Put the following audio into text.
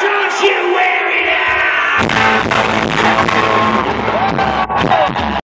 Don't you wear it out!